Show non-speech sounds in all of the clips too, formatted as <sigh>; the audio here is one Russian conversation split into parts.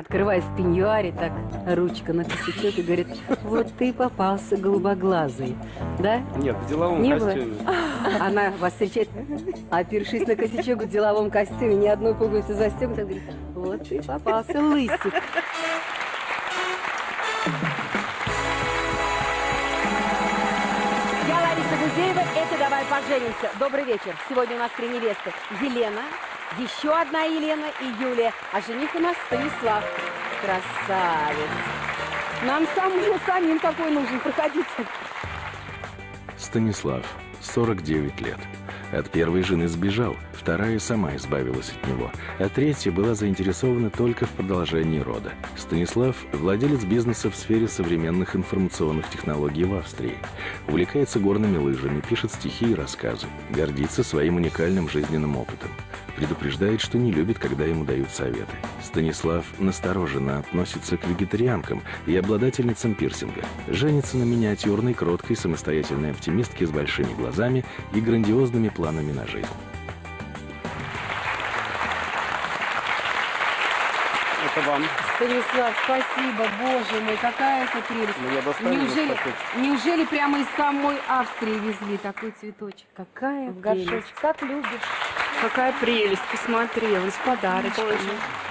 Открывает в пеньюаре, так, ручка на косячок и говорит, вот ты попался голубоглазый. Да? Нет, в деловом Не было? костюме. <laughs> Она вас встречает, опершись на косячок в деловом костюме, ни одной пуговицы застегнутой, говорит, вот ты попался лысик. Я Лариса Гузеева, это «Давай поженимся». Добрый вечер. Сегодня у нас три невесты. Елена, еще одна Елена и Юлия. А жених у нас Станислав. Красавец. Нам <laughs> самим, самим такой нужен. Проходите. Станислав, 49 лет. От первой жены сбежал, вторая сама избавилась от него, а третья была заинтересована только в продолжении рода. Станислав – владелец бизнеса в сфере современных информационных технологий в Австрии. Увлекается горными лыжами, пишет стихи и рассказы, гордится своим уникальным жизненным опытом. Предупреждает, что не любит, когда ему дают советы. Станислав настороженно относится к вегетарианкам и обладательницам пирсинга. Женится на миниатюрной, кроткой, самостоятельной оптимистке с большими глазами и грандиозными планами на жизнь. Это вам. Станислав, спасибо, боже мой, какая это прелесть. Ну, я доставил Неужели, неужели прямо из самой Австрии везли такой цветочек? Какая В прелесть. горшочек. Как любишь. Какая прелесть, посмотри, он с подарочками.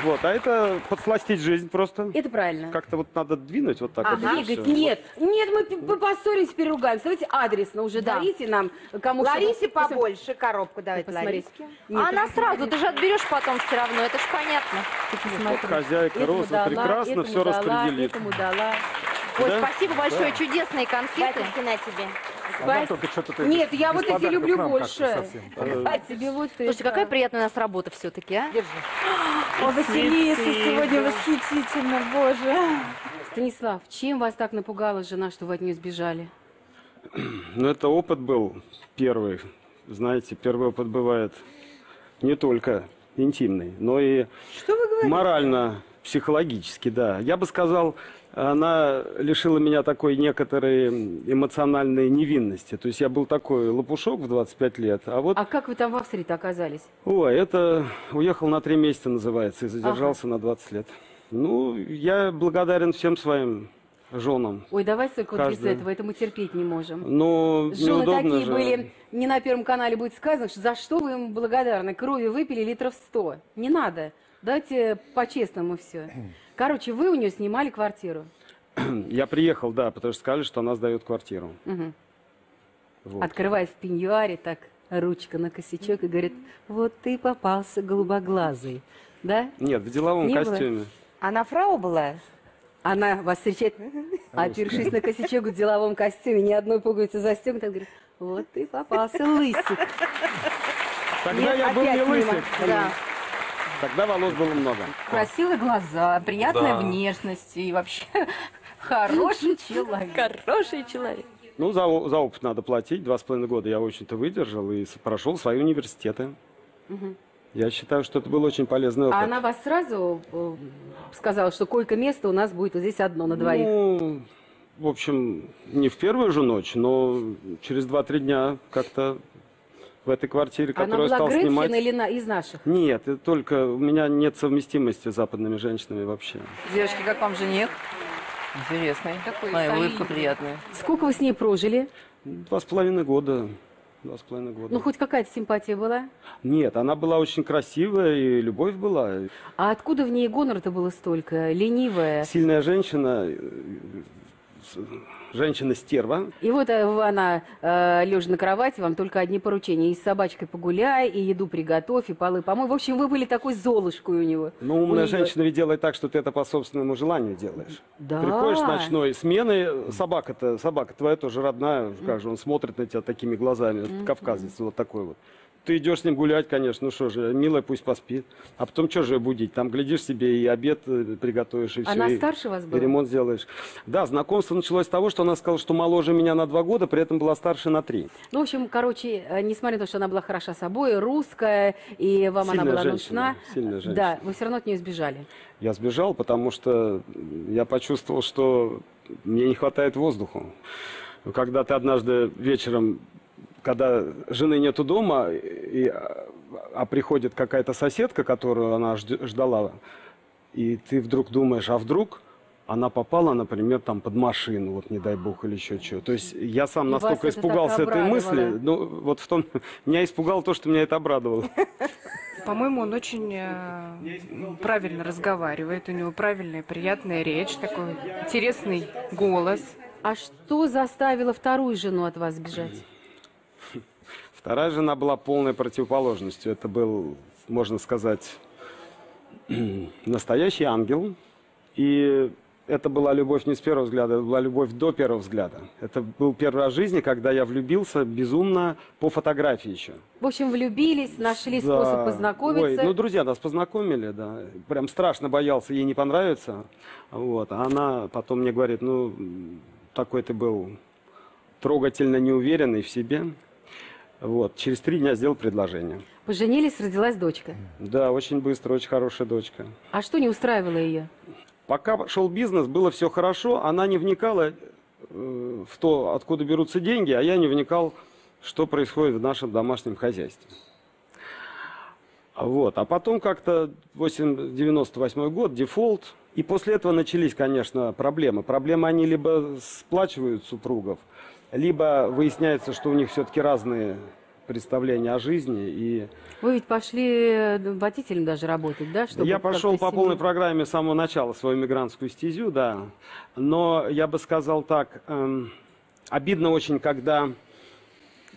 Вот, а это подсластить жизнь просто. Это правильно. Как-то вот надо двинуть вот так А, вот. двигать? Нет, нет, мы п- п- поссоримся, переругаемся. Давайте адресно уже Да. дарите нам, кому Ларисе что- побольше коробку давай, Посмотри. Ларисе. Нет, а она это- сразу, ты же отберешь потом все равно, это ж понятно. Вот хозяйка Этому Роса дала, прекрасно все дала, распределит. Этому дала. Ой, Да? спасибо большое, чудесные конфеты. на тебе. Спас- только что-то Нет, я вот эти люблю больше. А тебе вот Слушайте, это. какая приятная у нас работа все-таки, а? <gasps> О, Василиса сегодня восхитительно, боже. Станислав, чем вас так напугала жена, что вы от нее сбежали? <clears throat> Ну, это опыт был первый. Знаете, первый опыт бывает не только интимный, но и морально, психологически, да. Я бы сказал, она лишила меня такой некоторой эмоциональной невинности. То есть я был такой лопушок в 25 лет, а вот, А как вы там в Австрии-то оказались? ой, это уехал на три месяца называется и задержался на 20 лет. Ну, я благодарен всем своим женам. Ой, давай только вот без этого, это мы терпеть не можем. Но Жены неудобно такие же. были, не на Первом канале будет сказано, что за что вы им благодарны? Крови выпили литров сто. Не надо. Давайте по-честному все. Короче, вы у нее снимали квартиру. <clears throat> Я приехал, да, потому что сказали, что она сдает квартиру. Мгм. Вот. Открывает в пеньюаре так ручка на косячок и говорит, вот ты попался голубоглазый. Да? Нет, в деловом Не было? костюме. Она фрау была? Она вас встречает, опершись на косячок в деловом костюме, ни одной пуговицы застегнутой, говорит, вот ты попался лысик. Тогда Нет, я был не лысый. Да. Тогда волос было много. Красивые глаза, приятная Да. внешность и вообще <laughs> хороший человек. Хороший человек. Ну, за, за опыт надо платить. Два с половиной года я очень-то выдержал и прошел свои университеты. Я считаю, что это был очень полезный опыт. А она вас сразу э, сказала, что койко-место у нас будет вот здесь одно на двоих. Ну, в общем, не в первую же ночь, но через два-три дня как-то в этой квартире, Она которую я была стал снимать... или на- из наших? Нет, только у меня нет совместимости с западными женщинами вообще. Девочки, как вам жених? Интересный. Такой Моя улыбка солидный. приятная. Сколько вы с ней прожили? Два с половиной года. Два с половиной года. Ну, хоть какая-то симпатия была? Нет, она была очень красивая, и любовь была. А откуда в ней гонора-то было столько? Ленивая. Сильная женщина, э, женщина-стерва. И вот э, она, э, лежа на кровати, вам только одни поручения. И с собачкой погуляй, и еду приготовь, и полы помой. В общем, вы были такой золушкой у него. Но У умная неё. женщина ведь делает так, что ты это по собственному желанию делаешь. Да. Приходишь с ночной смены, собака-то, собака твоя тоже родная, как же он смотрит на тебя такими глазами, кавказец вот такой вот. Ты идешь с ним гулять, конечно, ну что же, милая пусть поспит. А потом что же будить? Там, глядишь себе и обед э, приготовишь, и все. Она старше вас и была? ремонт сделаешь. Да, знакомство началось с того, что она сказала, что моложе меня на два года, при этом была старше на три. Ну, в общем, короче, э, несмотря на то, что она была хороша собой, русская, и вам она Сильная была женщина, нужна, сильная женщина. да, вы все равно от нее сбежали. Я сбежал, потому что я почувствовал, что мне не хватает воздуха. Когда ты однажды вечером, когда жены нету дома, и, а, а приходит какая-то соседка, которую она жд- ждала, И ты вдруг думаешь, а вдруг она попала, например, там под машину, вот не дай бог, или еще что. То есть я сам И настолько испугался этой мысли, ну вот в том, меня испугало то, что меня это обрадовало. По-моему, он очень э, правильно разговаривает. У него правильная, приятная речь, такой интересный голос. А что заставило вторую жену от вас сбежать? Вторая жена была полной противоположностью. Это был, можно сказать, <clears throat> настоящий ангел. И это была любовь не с первого взгляда, это была любовь до первого взгляда. Это был первый раз в жизни, когда я влюбился безумно по фотографии еще. В общем, влюбились, нашли Да. способ познакомиться. Ой, ну, друзья нас познакомили, да. Прям страшно боялся ей не понравится. Вот. А она потом мне говорит, ну, такой ты был трогательно неуверенный в себе. Вот. Через три дня сделал предложение. Поженились, родилась дочка. Да, очень быстро, очень хорошая дочка. А что не устраивало ее? Пока шел бизнес, было все хорошо, она не вникала э, в то, откуда берутся деньги, а я не вникал, что происходит в нашем домашнем хозяйстве. Вот. А потом как-то 8 98 год, дефолт. И после этого начались, конечно, проблемы. Проблемы они либо сплачивают супругов, либо выясняется, что у них все-таки разные представления о жизни. И Вы ведь пошли э, водителем даже работать, да? чтобы я пошел по полной программе с самого начала свою мигрантскую стезю, да. Но я бы сказал так, эм, обидно очень, когда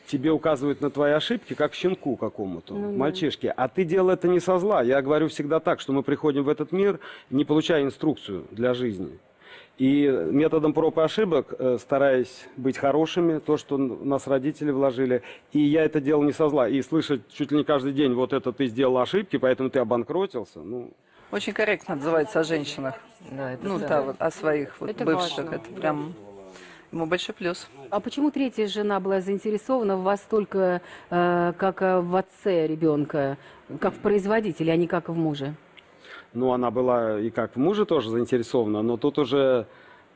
тебе указывают на твои ошибки, как щенку какому-то, Ну да. мальчишке. А ты делал это не со зла. Я говорю всегда так, что мы приходим в этот мир, не получая инструкцию для жизни. И методом проб и ошибок, э, стараясь быть хорошими, то, что нас родители вложили. И я это делал не со зла. И слышать чуть ли не каждый день, вот это ты сделал ошибки, поэтому ты обанкротился. Ну, Очень корректно отзывается о женщинах. Да, это Ну, да. да, вот о своих вот Это бывших. важно. Это прям ему большой плюс. А почему третья жена была заинтересована в вас только э, как э, в отце ребенка, как в производителе, а не как в муже? Ну, она была и как в муже тоже заинтересована, но тут уже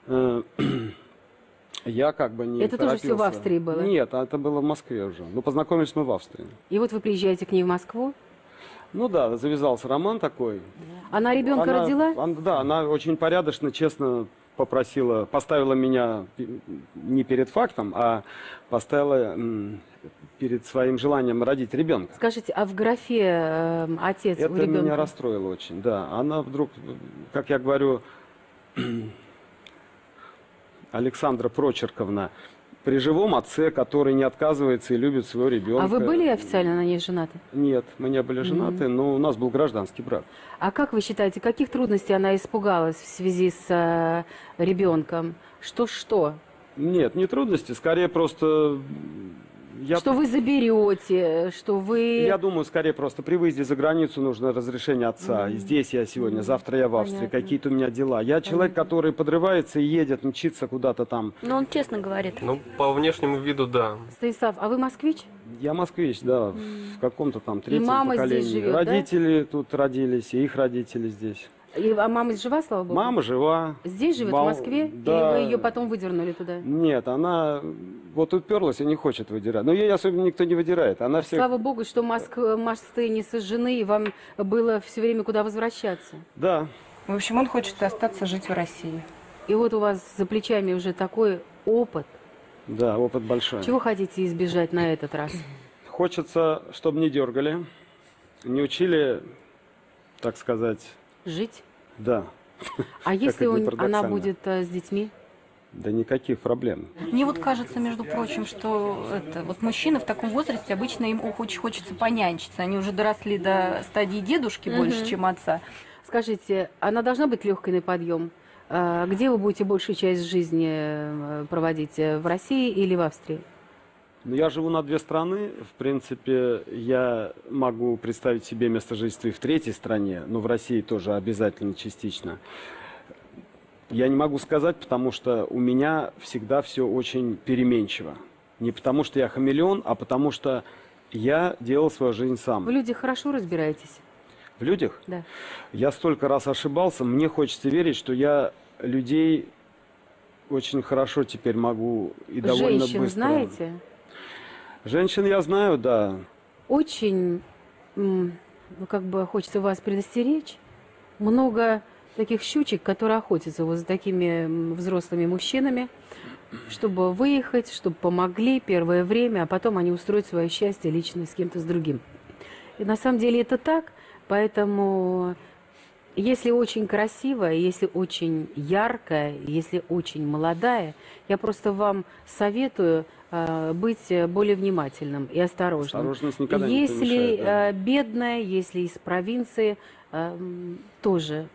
э, <clears throat> я как бы не Это тоже всё в торопился. Австрии было? Нет, а это было в Москве уже. Ну, познакомились мы в Австрии. И вот вы приезжаете к ней в Москву. Ну да, завязался роман такой. Она ребенка Она- родила? он- да, она очень порядочно, честно попросила, поставила меня пе- не перед фактом, а поставила перед своим желанием родить ребенка. Скажите, а в графе э, отец у Это ребенка? меня расстроило очень, да. Она вдруг, как я говорю, <clears throat> Александра Прочерковна, при живом отце, который не отказывается и любит своего ребенка. А вы были официально на ней женаты? Нет, мы не были женаты, но у нас был гражданский брак. А как вы считаете, каких трудностей она испугалась в связи с э, ребенком? Что-что? Нет, не трудности, скорее просто... Я, Что вы заберете, что вы... я думаю, скорее просто при выезде за границу нужно разрешение отца. И Здесь я сегодня, завтра я в Австрии, Понятно. какие-то у меня дела. Я человек, который подрывается и едет, мчится куда-то там. Но он честно говорит. Ну, по внешнему виду, да. Станислав, а вы москвич? Я москвич, да, в каком-то там третьем мама здесь поколении. живет, да? Родители тут родились, и их родители здесь. И, а мама жива, слава богу? Мама жива. Здесь живет, Бал- в Москве? Да. Или вы ее потом выдернули туда? Нет, она вот уперлась и не хочет выдирать. Но ей особенно никто не выдирает. Она всех... Слава богу, что Моск... мосты не сожжены, и вам было все время куда возвращаться. Да, В общем, он хочет остаться жить в России. И вот у вас за плечами уже такой опыт. да, опыт большой. Чего хотите избежать на этот раз? <clears throat> Хочется, чтобы не дергали, не учили, так сказать, Жить? Да, А если он- она будет э, с детьми? да никаких проблем. Мне вот кажется, между прочим, что это, вот мужчины в таком возрасте обычно им очень хочется понянчиться. Они уже доросли до стадии дедушки больше, чем отца. Скажите, она должна быть легкой на подъем? А Где вы будете большую часть жизни э, проводить? э, В России или в Австрии? Но я живу на две страны. В принципе, я могу представить себе место жительства и в третьей стране, но в России тоже обязательно частично. Я не могу сказать, потому что у меня всегда все очень переменчиво. Не потому что я хамелеон, а потому что я делал свою жизнь сам. Вы люди хорошо разбираетесь? В людях? Да. Я столько раз ошибался, мне хочется верить, что я людей очень хорошо теперь могу и довольно Женщин быстро. знаете? Женщин я знаю, да. Очень, ну, как бы хочется вас предостеречь. много таких щучек, которые охотятся вот за такими взрослыми мужчинами, чтобы выехать, чтобы помогли первое время, а потом они устроят свое счастье лично с кем-то с другим. И на самом деле это так, поэтому если очень красивая, если очень яркая, если очень молодая, я просто вам советую быть э, более внимательным и осторожным. Осторожность никогда не если помешает, да. э, бедная, если из провинции, э, м, тоже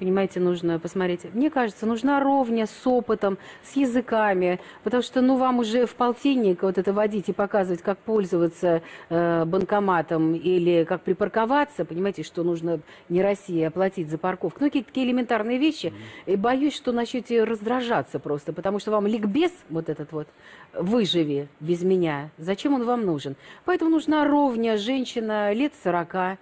Понимаете, нужно посмотреть. Мне кажется, нужна ровня с опытом, с языками, потому что, ну, вам уже в полтинник вот это водить и показывать, как пользоваться э, банкоматом или как припарковаться, понимаете, что нужно не России оплатить за парковку. Ну, какие-то такие элементарные вещи. И боюсь, что начнете раздражаться просто, потому что вам ликбез вот этот вот, выживи без меня, зачем он вам нужен? Поэтому нужна ровня женщина лет 40,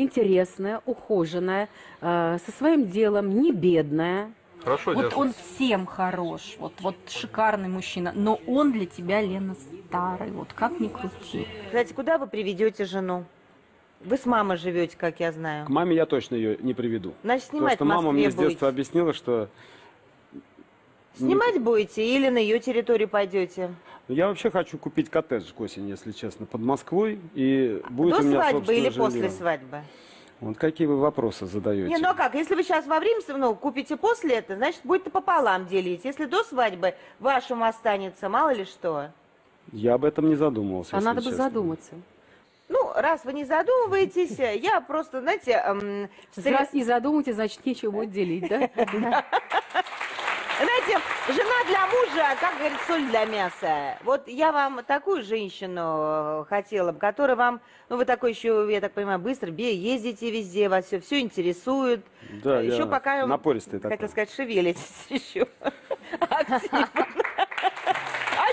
интересная, ухоженная, э, со своим делом, не бедная. Хорошо Вот держит. он всем хорош, вот, вот шикарный мужчина, но он для тебя, Лена, старый, вот как ни крути. Кстати, куда вы приведете жену? Вы с мамой живете, как я знаю. К маме я точно ее не приведу. Значит, Потому снимать что в мама мне с детства будете. объяснила, что Снимать будете или на ее территорию пойдете? Ну, Я вообще хочу купить коттедж к осени, если честно, под Москвой. И будет До у меня свадьбы или собственное после жилье. свадьбы? Вот какие вы вопросы задаете? Не, ну а как? Если вы сейчас во время, ну, купите после этого, значит, будет пополам делить. Если до свадьбы вашему останется, мало ли что. Я об этом не задумывался. А если надо бы честно. задуматься. Ну, раз вы не задумываетесь, я просто, знаете, эм, встре- Раз не задумаете, значит, нечего будет делить, да? <laughs> знаете, жена для мужа, как говорит, соль для мяса. Вот я вам такую женщину э, хотела бы, которая вам, ну, вы такой еще, я так понимаю, быстро бе- ездите везде, вас все, все интересует. Да, еще я пока... напористый такой. Хотела сказать, шевелитесь <laughs> еще. А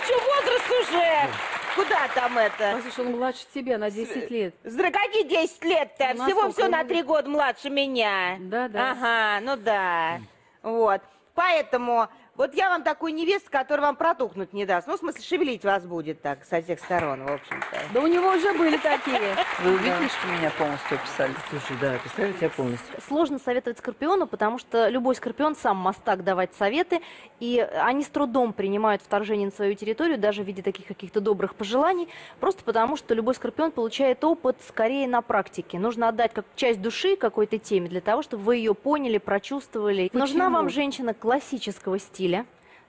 что, возраст уже? Куда там это? Послушай, он младше тебя на 10 лет. Здра- Какие 10 лет-то? Ну, Всего насколько все на ему? 3 года младше меня. Да, да. Ага, ну да. Вот. Поэтому вот я вам такую невесту, которая вам протухнуть не даст. Ну, в смысле, шевелить вас будет так со всех сторон, в общем-то. Да у него уже были такие. <laughs> Вы увидели, что меня полностью описали? Слушай, да, представляете себя полностью. Сложно советовать Скорпиону, потому что любой Скорпион сам мастак давать советы, и они с трудом принимают вторжение на свою территорию, даже в виде таких каких-то добрых пожеланий, просто потому что любой Скорпион получает опыт скорее на практике. Нужно отдать как часть души какой-то теме для того, чтобы вы ее поняли, прочувствовали. Нужна Почему? вам женщина классического стиля,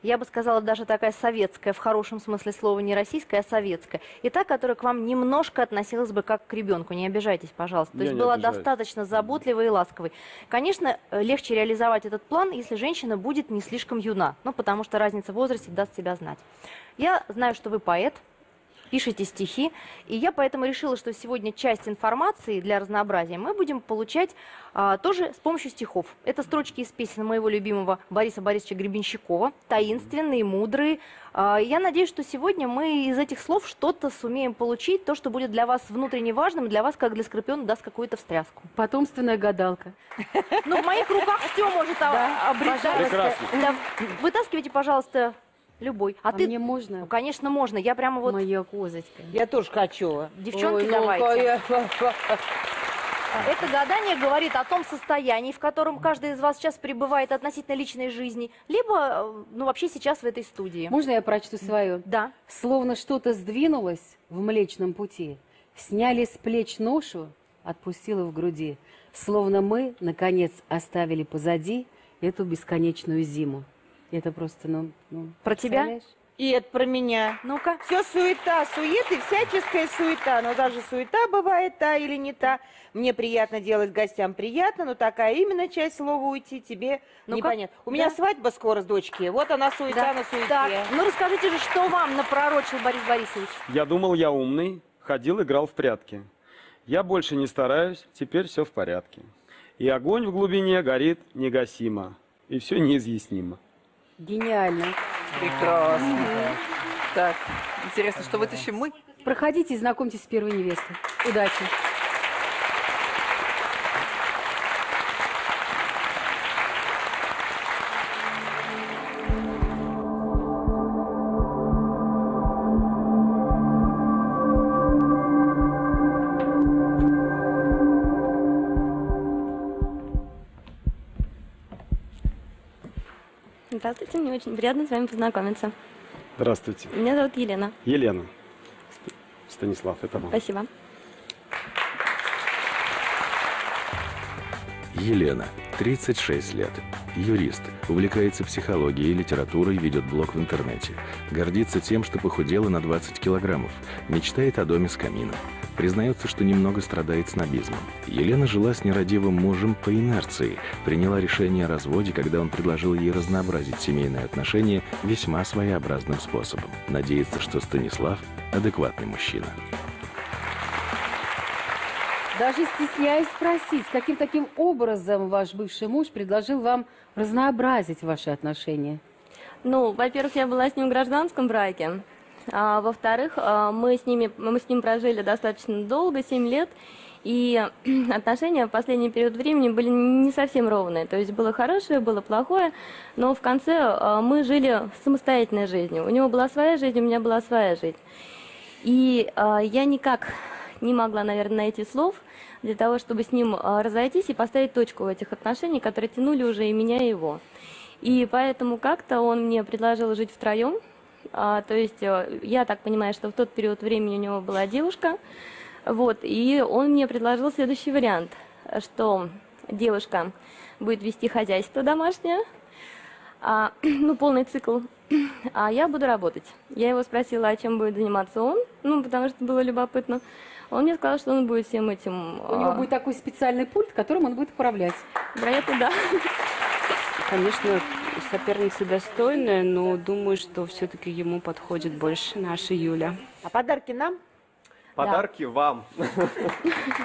я бы сказала, даже такая советская, в хорошем смысле слова, не российская, а советская. И та, которая к вам немножко относилась бы как к ребенку. Не обижайтесь, пожалуйста. То Я есть была обижаюсь. достаточно заботливой и ласковой. Конечно, э, легче реализовать этот план, если женщина будет не слишком юна. Ну, потому что разница в возрасте даст себя знать. Я знаю, что вы поэт, пишете стихи, и я поэтому решила, что сегодня часть информации для разнообразия мы будем получать а, тоже с помощью стихов. Это строчки из песен моего любимого Бориса Борисовича Гребенщикова, таинственные, мудрые. А, я надеюсь, что сегодня мы из этих слов что-то сумеем получить, то, что будет для вас внутренне важным, для вас, как для Скорпиона, даст какую-то встряску. Потомственная гадалка. Ну, в моих руках все может. Да, вытаскивайте, пожалуйста, любой. А, А ты... мне можно? Ну, конечно, можно. Я прямо вот... Моя козочка. Я тоже хочу. Девчонки, Ой, давайте. ну-ка, я- Это гадание говорит о том состоянии, в котором каждый из вас сейчас пребывает относительно личной жизни, либо, э, ну, вообще сейчас в этой студии. Можно я прочту свою? Да. Словно что-то сдвинулось в Млечном пути, сняли с плеч ношу, отпустила в груди. Словно мы, наконец, оставили позади эту бесконечную зиму. Это просто, ну... ну, Про тебя? И это про меня. Ну-ка. Все суета, сует и всяческая суета. Но даже суета бывает та или не та. Мне приятно делать гостям приятно, но такая именно часть слова уйти тебе Ну-ка. непонятно. У меня Да. свадьба скоро с дочки. Вот она суета Да. на суете. Так, ну расскажите же, что вам напророчил Борис Борисович? Я думал, я умный, ходил, играл в прятки. Я больше не стараюсь, теперь все в порядке. И огонь в глубине горит негасимо, и все неизъяснимо. Гениально. Прекрасно. Так, интересно, что вытащим мы? Проходите и знакомьтесь с первой невестой. Удачи. Здравствуйте, мне очень приятно с вами познакомиться. Здравствуйте. Меня зовут Елена. Елена. Ст- Станислав, это вам. Спасибо. Елена, 36 лет. Юрист. Увлекается психологией, литературой, ведет блог в интернете. Гордится тем, что похудела на 20 килограммов. Мечтает о доме с камином. Признается, что немного страдает снобизмом. Елена жила с нерадивым мужем по инерции. Приняла решение о разводе, когда он предложил ей разнообразить семейные отношения весьма своеобразным способом. Надеется, что Станислав – адекватный мужчина. Даже стесняюсь спросить, каким таким образом ваш бывший муж предложил вам разнообразить ваши отношения? Ну, во-первых, я была с ним в гражданском браке. А, во-вторых, а, мы с, ними, мы с ним прожили достаточно долго, 7 лет. И <clears throat> отношения в последний период времени были не совсем ровные. То есть было хорошее, было плохое. Но в конце а, мы жили самостоятельной жизнью. У него была своя жизнь, у меня была своя жизнь. И я никак не могла, наверное, найти слов для того, чтобы с ним разойтись и поставить точку в этих отношениях, которые тянули уже и меня, и его. И поэтому как-то он мне предложил жить втроем. А, то есть э, я так понимаю, что в тот период времени у него была девушка. Вот, и он мне предложил следующий вариант, что девушка будет вести хозяйство домашнее, а, <clears throat> ну, полный цикл, <clears throat> а я буду работать. Я его спросила, а чем будет заниматься он, ну, потому что было любопытно. Он мне сказал, что он будет всем этим... У него а, будет такой специальный пульт, которым он будет управлять. Вероятно, да. Конечно, соперница достойная, но думаю, что все-таки ему подходит больше наша Юля. А подарки нам? Подарки вам.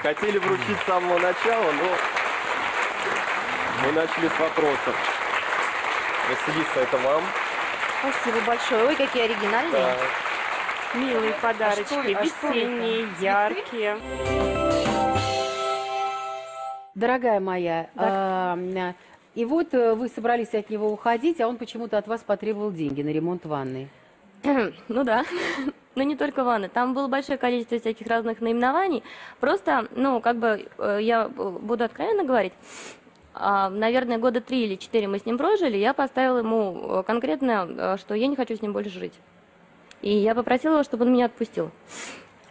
Хотели вручить с самого начала, но мы начали с вопросов. Василиса, это вам. Спасибо большое. Ой, какие оригинальные. Да. Милые подарочки, что- а что весенние, яркие. Дорогая моя, а, м, и вот э, вы собрались от него уходить, а он почему-то от вас потребовал деньги на ремонт ванны. <clears throat> Ну да. <laughs> Но не только ванны. Там было большое количество всяких разных наименований. Просто, ну, как бы, э, я буду откровенно говорить, а, наверное, года три или четыре мы с ним прожили, я поставила ему э, конкретно, что я не хочу с ним больше жить. И я попросила его, чтобы он меня отпустил.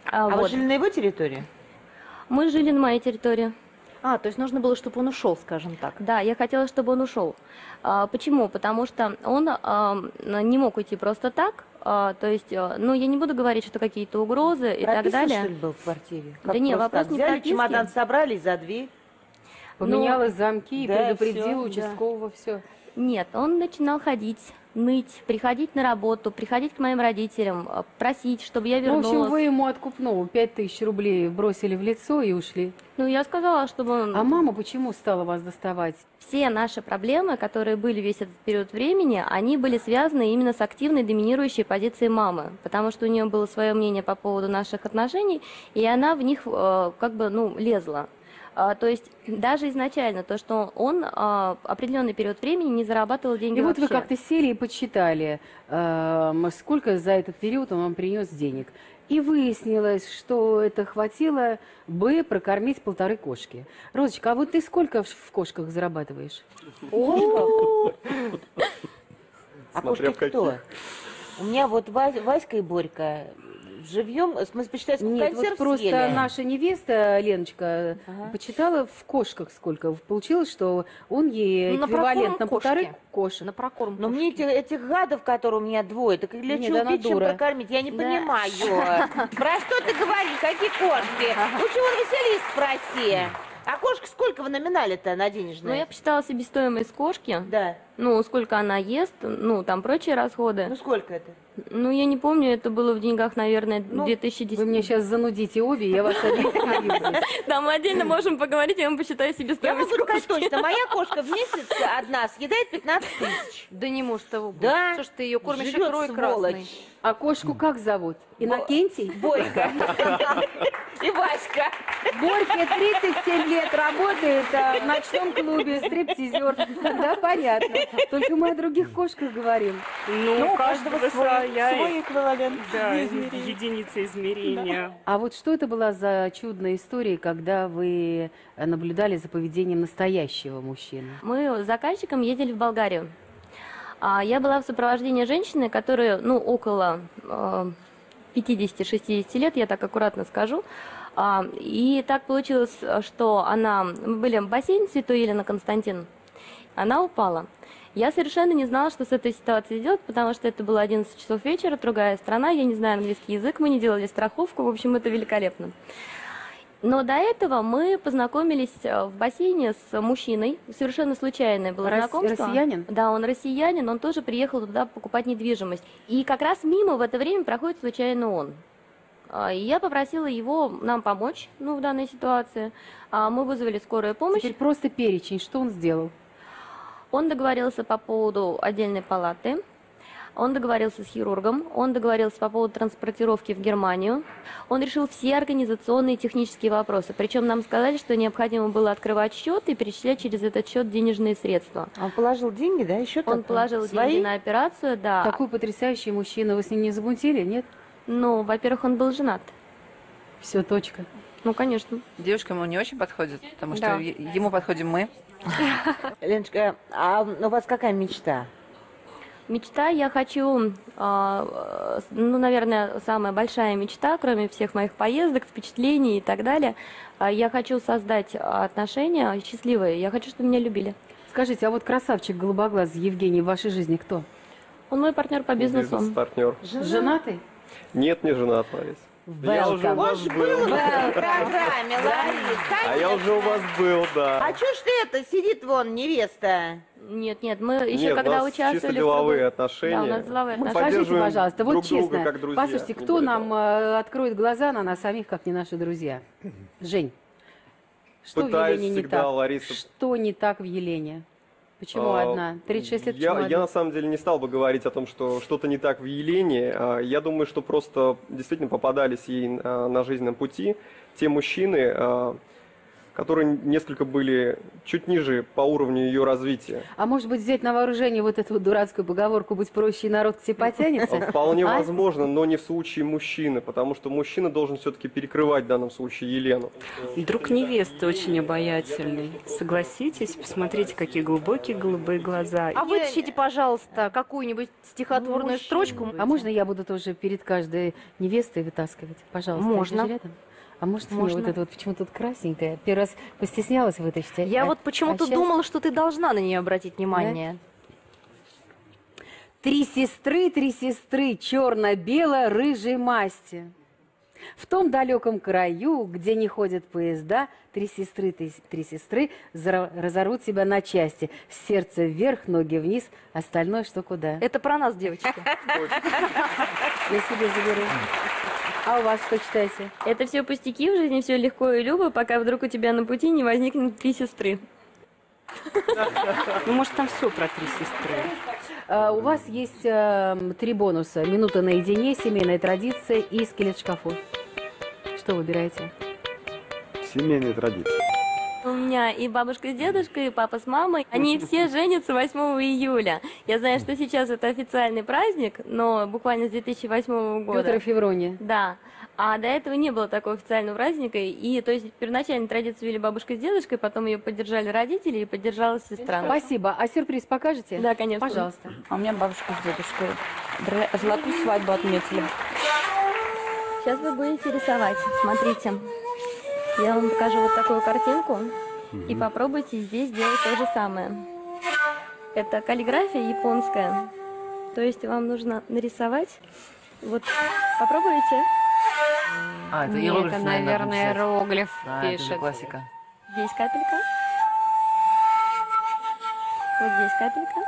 А, А вы вот. жили на его территории? Мы жили на моей территории. А, то есть нужно было, чтобы он ушел, скажем так. Да, я хотела, чтобы он ушел. А, почему? Потому что он а, не мог уйти просто так. А, то есть, а, ну, я не буду говорить, что какие-то угрозы и так далее. что ли, был в квартире? Да Как не, просто вопрос так не в Взяли, чемодан собрали за дверь. Поменяла замки и да, предупредила всё, да. участкового, все. Нет, он начинал ходить, ныть, приходить на работу, приходить к моим родителям, а, просить, чтобы я Ну, в вернулась. общем, вы ему откупного пять тысяч рублей бросили в лицо и ушли. Ну, я сказала, чтобы он... А мама почему стала вас доставать? Все наши проблемы, которые были весь этот период времени, они были связаны именно с активной доминирующей позицией мамы, потому что у нее было свое мнение по поводу наших отношений, и она в них э, как бы, ну, лезла. А, то есть <clears throat> даже изначально то, что он а, определенный период времени не зарабатывал деньги И вот вы вообще. как-то сели и подсчитали, эм, сколько за этот период он вам принес денег. И выяснилось, что это хватило бы прокормить полторы кошки. Розочка, а вот ты сколько в кошках зарабатываешь? А Смотря кошки кто? У меня вот Вась- Васька и Борька живьем, в смысле, посчитать, сколько Нет, вот консерв просто съели. наша невеста Леночка Ага. почитала в кошках сколько. Получилось, что он ей Ну, на эквивалент на прокорм полторы кошки. кошек. На прокорм. Но мне этих, этих гадов, которые у меня двое, так для Нет, чего она пить, чем прокормить? Я не Да. понимаю. <laughs> Про что ты говоришь? Какие кошки? Лучше вон Василис спроси. А кошка сколько в номинале-то на Ну, я денежные? посчитала себестоимость кошки, Да. Ну, сколько она ест, ну, там прочие расходы. Ну сколько это? Ну, я не помню, это было в деньгах, наверное, Ну, 2010. Вы мне сейчас занудите обе, я вас. Да, <laughs> мы отдельно можем поговорить, я вам посчитаю себе Я стоимость могу сказать точно, моя кошка в <laughs> месяц одна съедает 15 тысяч. Да не может того быть. Да. Что ж ты ее кормишь Жрет, икрой красной? А кошку как зовут? Иннокентий? Борька. <laughs> И Васька. Борьке 37 лет работает а в ночном клубе, стриптизер. Да, понятно. <laughs> Только мы о других кошках говорим. Ну, у каждого своя свой эквивалент. да, измерения. единица измерения. А вот что это была за чудная история, когда вы э, наблюдали за поведением настоящего мужчины? Мы с заказчиком ездили в Болгарию. А я была в сопровождении женщины, которая, ну, около э, 50-60 лет, я так аккуратно скажу. А, и так получилось, что она... Мы были в бассейне Святой Елена Константин. Она упала. Я совершенно не знала, что с этой ситуацией делать, потому что это было 11 часов вечера, другая страна, я не знаю английский язык, мы не делали страховку, в общем, это великолепно. Но до этого мы познакомились э, в бассейне с мужчиной. Совершенно случайное было Рос- знакомство. россиянин? Да, он россиянин, он тоже приехал туда покупать недвижимость. И как раз мимо в это время проходит случайно он. А, И я попросила его нам помочь ну, в данной ситуации. А, Мы вызвали скорую помощь. Теперь просто перечень, что он сделал? Он договорился по поводу отдельной палаты. Он договорился с хирургом, он договорился по поводу транспортировки в Германию. Он решил все организационные и технические вопросы. Причем нам сказали, что необходимо было открывать счет и перечислять через этот счет денежные средства. Он положил деньги, да, еще Он положил Свои? деньги на операцию, да. Такой потрясающий мужчина, вы с ним не забунтили, нет? Ну, во-первых, он был женат. Все, точка. Ну, конечно. Девушкам ему не очень подходит, потому что Да. ему подходим мы. <laughs> Леночка, а у вас какая мечта? Мечта, я хочу, а, ну, наверное, самая большая мечта, кроме всех моих поездок, впечатлений и так далее, а, я хочу создать отношения счастливые, я хочу, чтобы меня любили. Скажите, а вот красавчик голубоглаз Евгений в вашей жизни кто? Он мой партнер по бизнесу. Бизнес-партнер. Женатый? Нет, не женат, Ларис. Я уже у вас был. В программе, Ларис. А я уже у вас был, да. А чё ж ты это, сидит вон невеста? Нет, нет, мы еще Нет, у когда нас участвовали... чисто в деловые кругу- отношения. Да, у нас деловые Мы отношения. Скажите, поддерживаем пожалуйста, вот друг друга честно, как друзья, послушайте, не кто более нам э, откроет глаза на нас самих, как не наши друзья? Жень, что Пытаюсь в Елене не всегда, так? Лариса. Что не так в Елене? Почему А, одна? 36 лет, я, почему я одна? на самом деле не стал бы говорить о том, что что-то не так в Елене. А, Я думаю, что просто действительно попадались ей а, на жизненном пути те мужчины, а, которые несколько были чуть ниже по уровню ее развития. А может быть взять на вооружение вот эту вот дурацкую поговорку «будь проще, и народ к тебе потянется»? <laughs> Вполне А? возможно, но не в случае мужчины, потому что мужчина должен все-таки перекрывать в данном случае Елену. Друг невесты очень обаятельный. Согласитесь, посмотрите, какие глубокие голубые глаза. А вытащите, пожалуйста, какую-нибудь стихотворную строчку. А можно я буду тоже перед каждой невестой вытаскивать? Пожалуйста. Можно. рядом. А может мне Можно. вот это вот почему тут красненькое? Первый раз постеснялась вытащить. а- Я а- вот почему-то а щас- думала, что ты должна на нее обратить внимание. Три сестры, три сестры, черно-бело-рыжей масти. В том далеком краю, где не ходят поезда, три сестры, три, три сестры разорвут себя на части. Сердце вверх, ноги вниз, остальное что куда. Это про нас, девочки. Я себе заберу. А у вас что читаете? Это все пустяки, в жизни все легко и любо, пока вдруг у тебя на пути не возникнет три сестры. Ну, может, там все про три сестры. А, у вас есть эм, три бонуса. Минута наедине, семейная традиция и скелет в шкафу. Что выбираете? Семейные традиции. Меня и бабушка с дедушкой, и папа с мамой. Они все женятся 8 июля. Я знаю, что сейчас это официальный праздник, но буквально с 2008 года. Петр и Феврония. Да. А до этого не было такого официального праздника. И то есть первоначально традицию вели бабушка с дедушкой, потом ее поддержали родители и поддержала сестра. Спасибо. А сюрприз покажете? Да, конечно. Пожалуйста. А у меня бабушка с дедушкой золотую свадьбу отметили. Сейчас вы будете рисовать. Смотрите. Я вам покажу вот такую картинку. И попробуйте здесь сделать то же самое. Это каллиграфия японская. То есть вам нужно нарисовать. Вот попробуйте. А, это Нет, иероглиф, это, наверное, иероглиф Да, это пишет. классика. Здесь капелька. Вот здесь капелька.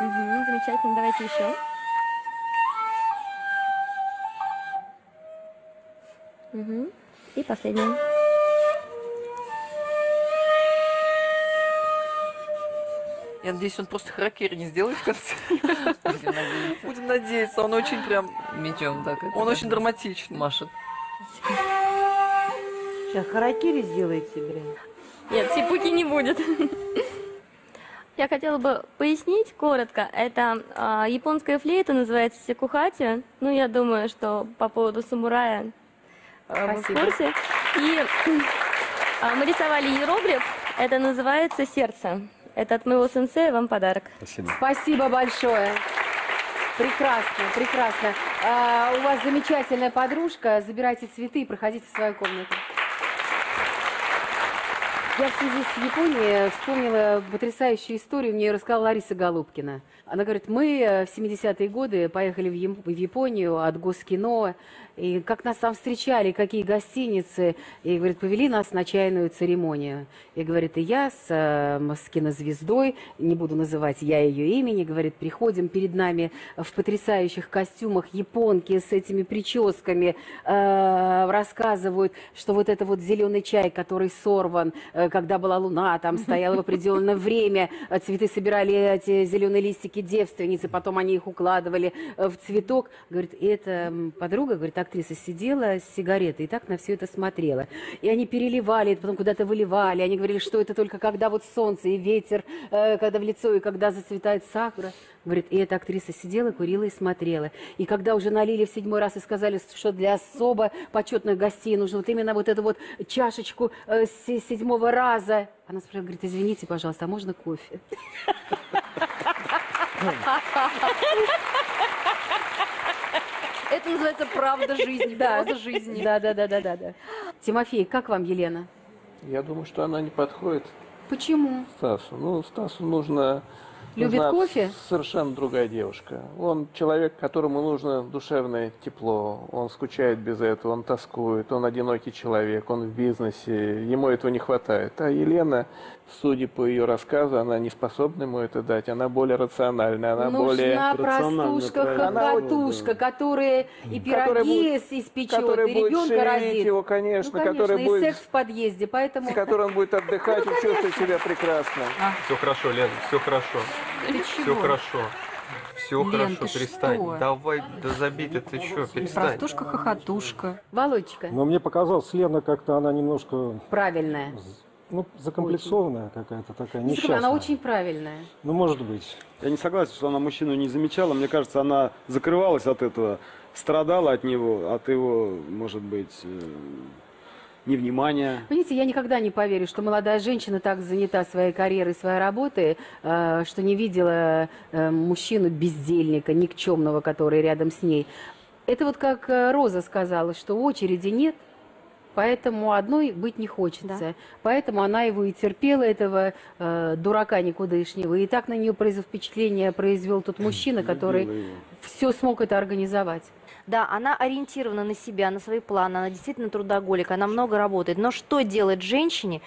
Угу, замечательно. Давайте еще. Угу. И последнее. Я надеюсь, он просто харакири не сделает в конце. Будем надеяться. Он очень прям... Мечом так. это Он да. очень драматичный. Машет. Сейчас харакири сделайте, блин. Нет, сипуки не будет. Я хотела бы пояснить коротко. Это а, японская флейта, называется секухати. Ну, я думаю, что по поводу самурая а, вы в Спасибо. курсе. И <clears throat> а, мы рисовали иероглиф. Это называется сердце. Это от моего сенсея вам подарок. Спасибо. Спасибо большое. Прекрасно, прекрасно. А, у вас замечательная подружка. Забирайте цветы и проходите в свою комнату. Я в связи с Японией вспомнила потрясающую историю, мне ее рассказала Лариса Голубкина. Она говорит, мы э, в 70-е годы поехали в Японию от Госкино, и как нас там встречали, какие гостиницы, и, говорит, повели нас на чайную церемонию. И, говорит, и я с, э, с кинозвездой, не буду называть я ее имени, говорит, приходим перед нами в потрясающих костюмах японки с этими прическами, э, рассказывают, что вот это вот зеленый чай, который сорван, э, когда была луна, там стояла в определенное время, э, цветы собирали эти зеленые листики девственницы, потом они их укладывали э, в цветок. Говорит, и эта подруга, говорит, актриса сидела с сигаретой и так на все это смотрела. И они переливали, это потом куда-то выливали. Они говорили, что это только когда вот солнце и ветер, э, когда в лицо и когда зацветает сакура. Говорит, и эта актриса сидела, курила и смотрела. И когда уже налили в седьмой раз и сказали, что для особо почетных гостей нужно вот именно вот эту вот чашечку э, седьмого раза. Она спрашивает, говорит, извините, пожалуйста, а можно кофе? <laughs> Это называется правда жизни, Да, проза жизни. Да, да, да, да, да, да. Тимофей, как вам Елена? Я думаю, что она не подходит Почему? Стасу. Ну, Стасу нужно... Любит нужна кофе? Совершенно другая девушка. Он человек, которому нужно душевное тепло. Он скучает без этого, он тоскует, он одинокий человек, он в бизнесе, ему этого не хватает. А Елена, судя по ее рассказу, она не способна ему это дать. Она более рациональная, она более... Нужна простушка, хохотушка, которая и пироги будет- испечет, и ребенка родит. его, конечно, ну, конечно, которая и будет- секс в подъезде, поэтому... с которой он будет отдыхать и чувствовать себя прекрасно. Все хорошо, Лен, все хорошо. Ты Все чего? хорошо. Все Лен, хорошо, ты перестань. что? Давай, да забей ты, ты что, перестань. Простушка-хохотушка. Володечка, Но мне показалось, Лена как-то она немножко правильная. ну, закомплексованная какая-то такая, несчастная. Она очень правильная. Ну, может быть. Я не согласен, что она мужчину не замечала. Мне кажется, она закрывалась от этого, страдала от него, от его, может быть, э, невнимания. Понимаете, я никогда не поверю, что молодая женщина так занята своей карьерой, своей работой, э, что не видела э, мужчину бездельника, никчемного, который рядом с ней. Это вот как э, Роза сказала, что очереди нет, поэтому одной быть не хочется. Поэтому она его и терпела, этого э, дурака никудышнего. И так на нее произвел впечатление произвел тот мужчина, который все смог это организовать. Да, она ориентирована на себя, на свои планы, она действительно трудоголик, она много работает. Но что делать женщине,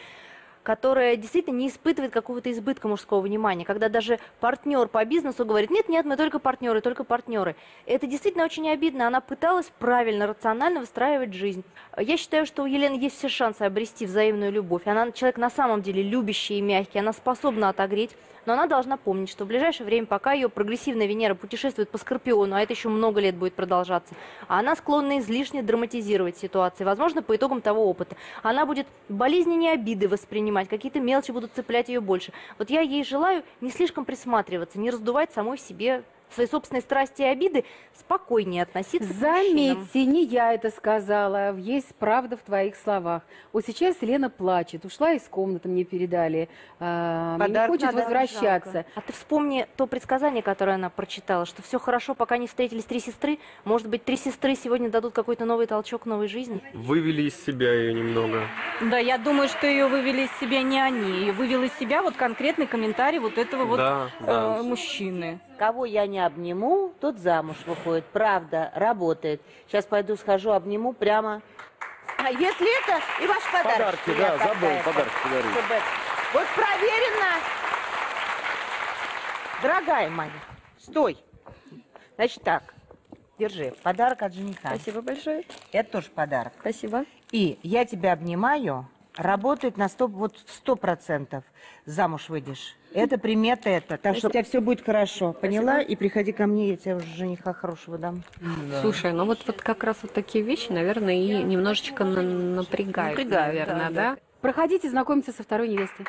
которая действительно не испытывает какого-то избытка мужского внимания, когда даже партнер по бизнесу говорит, нет, нет, мы только партнеры, только партнеры. Это действительно очень обидно. Она пыталась правильно, рационально выстраивать жизнь. Я считаю, что у Елены есть все шансы обрести взаимную любовь. Она человек на самом деле любящий и мягкий, она способна отогреть. Но она должна помнить, что в ближайшее время, пока ее прогрессивная Венера путешествует по Скорпиону, а это еще много лет будет продолжаться, она склонна излишне драматизировать ситуации, возможно, по итогам того опыта. Она будет болезненнее обиды воспринимать, какие-то мелочи будут цеплять ее больше. Вот я ей желаю не слишком присматриваться, не раздувать самой себе свои собственные страсти и обиды, спокойнее относиться. Заметьте, не я это сказала, есть правда в твоих словах. Вот сейчас Лена плачет, ушла из комнаты, мне передали, а, не хочет возвращаться. жалко. А ты вспомни то предсказание, которое она прочитала, что все хорошо, пока не встретились три сестры. Может быть, три сестры сегодня дадут какой-то новый толчок новой жизни? Вывели из себя ее немного. Да, я думаю, что ее вывели из себя не они. Ее вывел из себя вот конкретный комментарий вот этого вот Да, да. э, мужчины. Кого я не обниму, тот замуж выходит. Правда, работает. Сейчас пойду схожу, обниму прямо. А если это и ваш подарок? Подарки, да, забыл подарки подарить. Вот проверено. Дорогая моя, стой. Значит так, держи, подарок от жениха. Спасибо большое. Это тоже подарок. Спасибо. И я тебя обнимаю, работает на сто, вот сто процентов замуж выйдешь. Это примета это. Так что у тебя все будет хорошо. Поняла? И приходи ко мне, я тебе уже жениха хорошего дам. Слушай, ну вот, вот как раз вот такие вещи, наверное, и немножечко на- напрягают, Напрягают, наверное, да, да? Проходите знакомиться со второй невестой.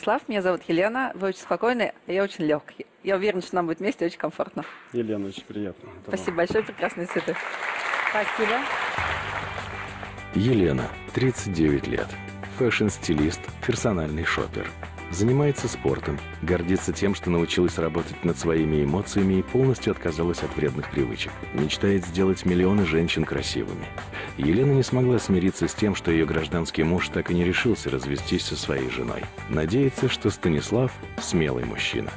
Станислав. Меня зовут Елена. Вы очень спокойная, а я очень легкий. Я уверена, что нам будет вместе очень комфортно. Елена, очень приятно. Это Спасибо большое, прекрасные цветы. Спасибо. Елена, 39 лет. Фэшн-стилист, персональный шопер. Занимается спортом, гордится тем, что научилась работать над своими эмоциями и полностью отказалась от вредных привычек. Мечтает сделать миллионы женщин красивыми. Елена не смогла смириться с тем, что ее гражданский муж так и не решился развестись со своей женой. Надеется, что Станислав – смелый мужчина.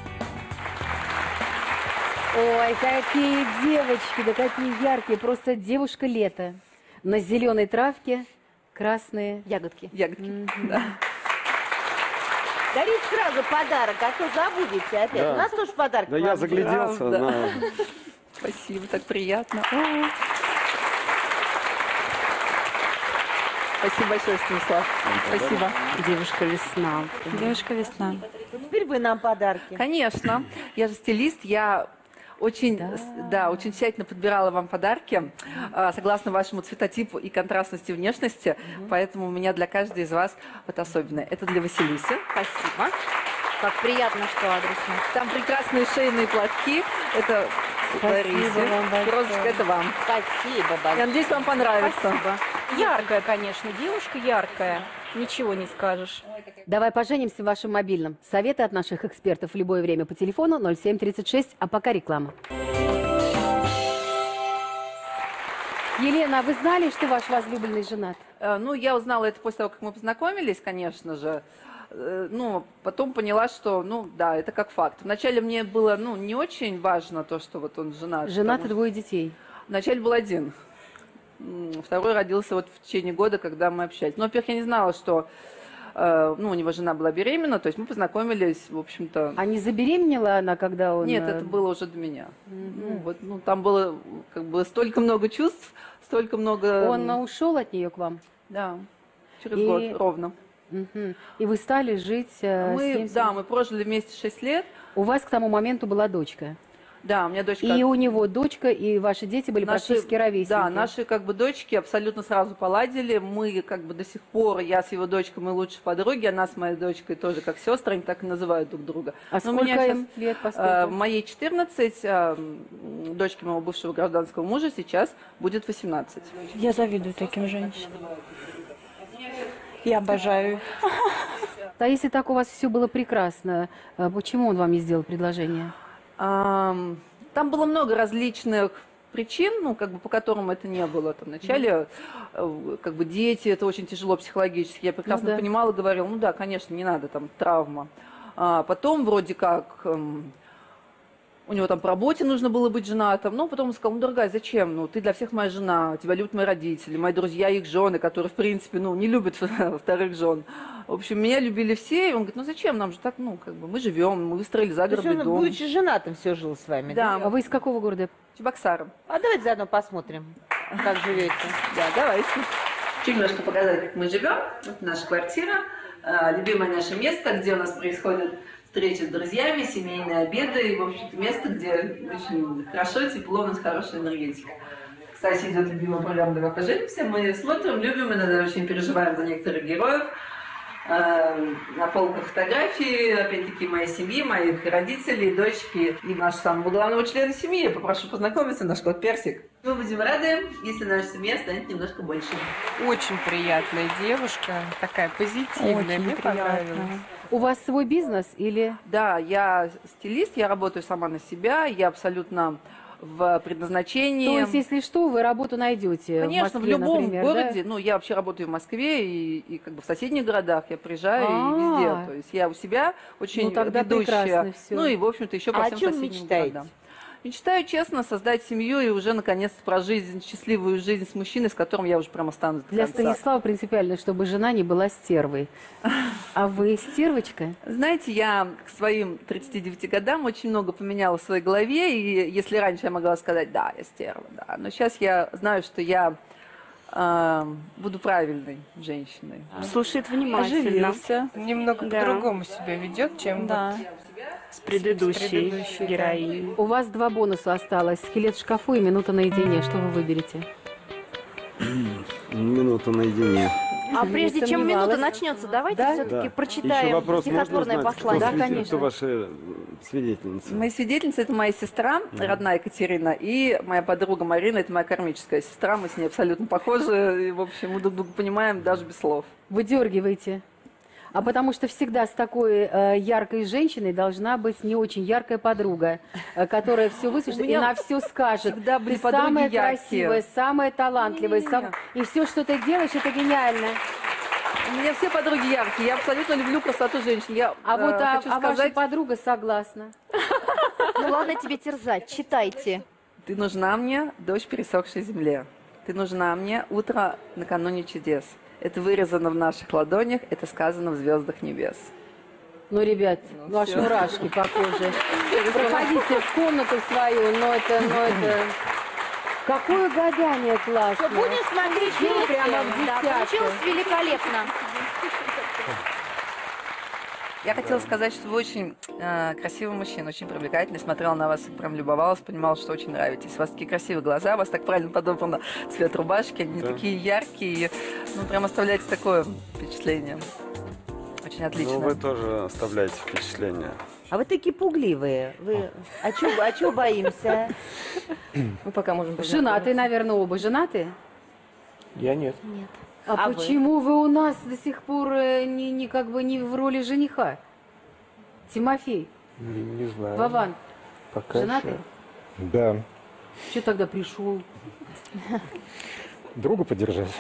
Ой, какие девочки, да какие яркие, просто девушка лета. На зеленой травке красные ягодки. Ягодки, да. Дарить сразу подарок, а то забудете опять. Да. У нас тоже подарок. Да я загляделся Правда. на... Спасибо, так приятно. О. Спасибо большое, Станислав. Спасибо. Девушка весна. Девушка весна. Теперь вы нам подарки. Конечно. Я же стилист, я очень, да. очень тщательно подбирала вам подарки, а, согласно вашему цветотипу и контрастности внешности, поэтому у меня для каждой из вас вот особенное. Это для Василисы. Спасибо. Как приятно, что адресно. Там прекрасные шейные платки. Это Ларисе. Розочка, это вам. Спасибо Я большое. надеюсь, вам понравится. Спасибо. Яркая, конечно, девушка яркая. Ничего не скажешь. Давай поженимся в вашем мобильном. Советы от наших экспертов в любое время по телефону 0736, а пока реклама. Елена, а вы знали, что ваш возлюбленный женат? Э, Ну, я узнала это после того, как мы познакомились, конечно же. Э, Ну, потом поняла, что, ну, да, это как факт. Вначале мне было, ну, не очень важно то, что вот он женат. Женат и потому двое детей. Вначале был один. Второй родился вот в течение года, когда мы общались. Ну, во-первых, я не знала, что, э, ну, у него жена была беременна, то есть мы познакомились, в общем-то... А не забеременела она, когда он... Нет, э, это было уже до меня. Ну, вот, ну, там было как бы столько много чувств, столько много... Он ушел от нее к вам? Да, через И- год ровно. Мгм. И вы стали жить э, Мы, ним? да, мы прожили вместе 6 лет. У вас к тому моменту была дочка. Да, у меня дочка... И у него дочка, и ваши дети были Наши- практически ровесники. Да, наши как бы дочки абсолютно сразу поладили. Мы как бы до сих пор, я с его дочкой, мы лучшие подруги, она с моей дочкой тоже как сестры, они так и называют друг друга. А Но сколько меня им лет, поскольку? э, моей 14, э, м, дочке моего бывшего гражданского мужа сейчас будет 18. Я завидую таким женщинам. Я обожаю их. А если так у вас все было прекрасно, э, почему он вам не сделал предложение? Ам, Там было много различных причин, ну, как бы, по которым это не было. Там, вначале, э, как бы, дети, это очень тяжело психологически. Я прекрасно да. понимала, говорила, ну да, конечно, не надо, там, травма. А потом, вроде как, эм, у него там по работе нужно было быть женатым. Но потом он сказал, ну, дорогая, зачем? Ну, ты для всех моя жена, тебя любят мои родители, мои друзья, их жены, которые, в принципе, ну, не любят <laughs> вторых жен. В общем, меня любили все, и он говорит, ну, зачем нам же так, ну, как бы, мы живем, мы выстроили То есть загородный он, дом. будучи женатым, все жил с вами, да? Да. А вы из какого города? Чебоксаром. А давайте заодно посмотрим, как живете. Да, давайте. Хочу немножко показать, как мы живем. Вот наша квартира, э, любимое наше место, где у нас происходят встречи с друзьями, семейные обеды. И, в общем-то, место, где очень хорошо, тепло, у нас хорошая энергетика. Кстати, идет любимая программа «Давай поженимся». Мы смотрим, любим, иногда очень переживаем за некоторых героев. Э, На полках фотографии, опять-таки, моей семьи, моих родителей, дочки и нашего самого главного члена семьи. Я попрошу познакомиться, наш кот Персик. Мы будем рады, если наша семья станет немножко больше. Очень приятная девушка, такая позитивная, мне понравилось. У вас свой бизнес или... Да, я стилист, я работаю сама на себя, я абсолютно в предназначении. То есть, если что, вы работу найдете Конечно, в, в, Москве, любом например, городе. Ну, я вообще работаю в Москве и, и как бы в соседних городах. Я приезжаю и А. везде. То есть я у себя очень Ну, тогда ведущая. прекрасно всё. Ну и, в общем-то, еще по А о всем чем соседним мечтаете? городам. Мечтаю, честно, создать семью и уже, наконец-то, прожить счастливую жизнь с мужчиной, с которым я уже прям останусь Для конца. Станислава принципиально, чтобы жена не была стервой. <laughs> А вы стервочка? Знаете, я к своим 39 годам очень много поменяла в своей голове, и если раньше я могла сказать, да, я стерва, да, но сейчас я знаю, что я буду правильной женщиной. Слушает внимательно. Оживился. Немного Да. по-другому себя ведет, чем Да. вот С предыдущей, предыдущей, да. героиней. У вас два бонуса осталось. Скелет в шкафу и минута наедине. Что вы выберете? Минута наедине. А Не прежде чем минута начнется, давайте Да? все-таки Да. прочитаем Еще вопрос, можно стихотворное узнать, послание. кто, свидетель- кто ваши э, свидетельницы? Моя свидетельница – это моя сестра, родная Екатерина, и моя подруга Марина – это моя кармическая сестра. Мы с ней абсолютно похожи, и, в общем, мы друг друга понимаем даже без слов. Выдергивайте. А потому что всегда с такой э, яркой женщиной должна быть не очень яркая подруга, э, которая все выслушает и на все скажет. всегда были ты самая яркие. красивая, самая талантливая, сам- и все, что ты делаешь, это гениально. У меня все подруги яркие, я абсолютно люблю красоту женщин. Я А э, вот а, хочу а ваша сказать, подруга согласна. Ну ладно тебе терзать, читайте. ты нужна мне, дождь пересохшей земле. Ты нужна мне, утро накануне чудес. Это вырезано в наших ладонях, это сказано в звездах небес. Ну, ребят, ну, аж всё. мурашки по коже. <laughs> Проходите в комнату свою, но это, но это... Какое гадание классное. Будем смотреть вместе. прямо в Да, десятку. получилось великолепно. Я хотела сказать, что вы очень э, красивый мужчина, очень привлекательный. Смотрела на вас, прям любовалась, понимала, что очень нравитесь. У вас такие красивые глаза, у вас так правильно подобрано цвет рубашки, они Да. такие яркие, ну прям оставляете такое впечатление. Очень отлично. Ну, вы тоже оставляете впечатление. А вы такие пугливые. Вы... А чё, а чё боимся? Мы пока можем Женатые, наверное, оба. Женатые? Я нет. Нет. А, А вы? почему вы? у нас до сих пор э, не, не как бы не в роли жениха? Тимофей, Не, не знаю. Вован, Пока женатый? еще. Да. Что тогда пришел? Другу поддержать.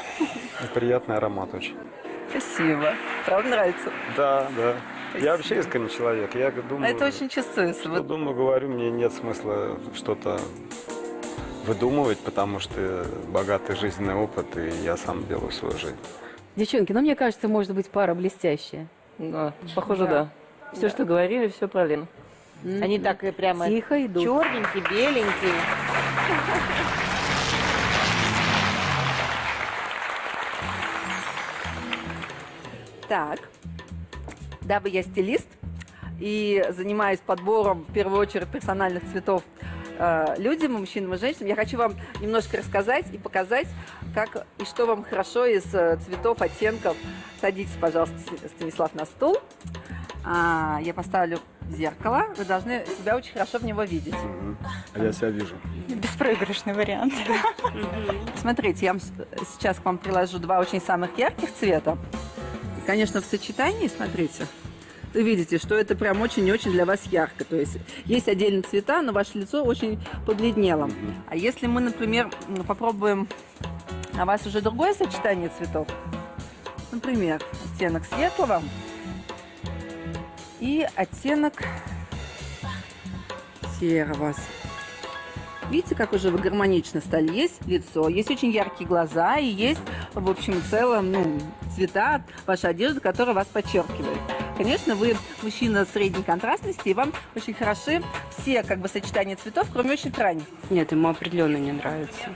Приятный аромат очень. Спасибо. Правда нравится? Да, да. Я вообще искренний человек. Я думаю, А это очень чувствуется. что Вот думаю, говорю, мне нет смысла что-то выдумывать, потому что богатый жизненный опыт, и я сам делаю свою жизнь. Девчонки, ну мне кажется, может быть пара блестящая. Да, похоже, да. Все, что говорили, все правильно. Они так и прямо Тихо идут. черненькие, беленькие. Так, дабы я стилист и занимаюсь подбором, в первую очередь, персональных цветов э, людям, и мужчинам и женщинам, я хочу вам немножко рассказать и показать, как и что вам хорошо из э, цветов, оттенков. Садитесь, пожалуйста, Станислав, на стул. А, я поставлю зеркало. Вы должны себя очень хорошо в него видеть. А я себя вижу. Беспроигрышный вариант. <laughs> Смотрите, я вам сейчас к вам приложу два очень самых ярких цвета. И, конечно, в сочетании, смотрите, видите, что это прям очень и очень для вас ярко. То есть есть отдельные цвета, но ваше лицо очень побледнело. А если мы, например, попробуем на вас уже другое сочетание цветов, например, оттенок светлого и оттенок серого. Видите, как уже вы гармонично стали? Есть лицо, есть очень яркие глаза, и есть, в общем целом, ну, цвета вашей одежды, которые вас подчеркивают. Конечно, вы мужчина средней контрастности, и вам очень хороши все как бы сочетания цветов, кроме очень крайних. Нет, ему определенно не нравится.